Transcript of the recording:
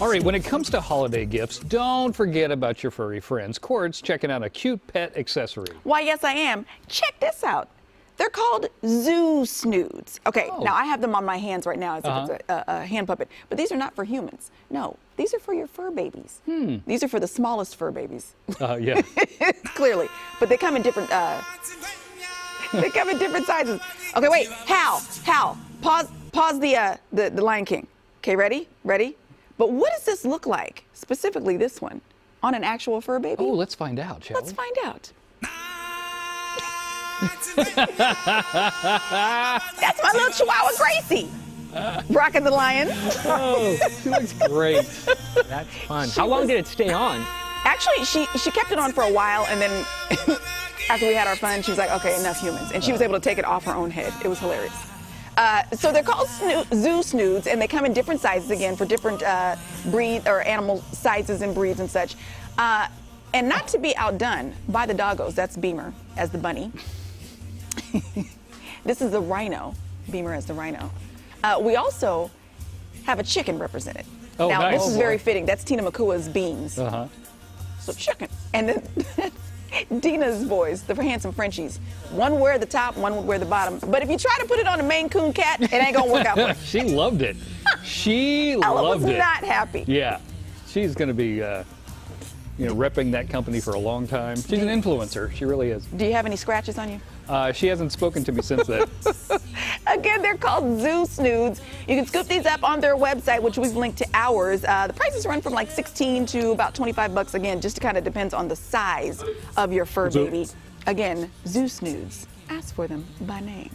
All right, when it comes to holiday gifts, don't forget about your furry friends. Cord's checking out a cute pet accessory. Why, yes, I am. Check this out. They're called zoo snoods. Okay, Oh. now I have them on my hands right now as Uh-huh. if it's a, a, a hand puppet, but these are not for humans. No, these are for your fur babies. Hmm. These are for the smallest fur babies, Uh, yeah. clearly. But they come in different. Uh, they come in different sizes. Okay, wait, Hal, Hal, pause, pause the uh, the the Lion King. Okay, ready, ready. But what does this look like specifically? This one on an actual fur baby? Oh, let's find out, shall Let's we? find out. That's my little Chihuahua Gracie. Rocking the lion. Oh, she looks great. That's fun. How long did it stay on? Actually, she she kept it on for a while, and then after we had our fun, she was like, "Okay, enough humans," and she uh-huh. was able to take it off her own head. It was hilarious. Uh, so they're called snoo- zoo snoods, and they come in different sizes again for different uh, breed or animal sizes and breeds and such. Uh, and not to be outdone by the doggos, that's Beamer as the bunny. this is the rhino, Beamer as the rhino. Uh, we also have a chicken represented. Oh, now nice. this is very fitting. That's Tina Macuha's beans. Uh huh. So chicken. And then Dina's boys, the handsome Frenchies. One wear the top, one would wear the bottom. But if you try to put it on a Maine Coon cat, it ain't gonna work out. She loved it. She loved it. Ella was it. not happy. Yeah. She's going to be, uh, you know, repping that company for a long time. She's an influencer. She really is. Do you have any scratches on you? Uh, she hasn't spoken to me since then. Again, they're called Zoo Snoods. You can scoop these up on their website, which we've linked to ours. Uh, the prices run from like 16 to about 25 bucks. Again, just kind of depends on the size of your fur baby. Again, Zoo Snoods. Ask for them by name.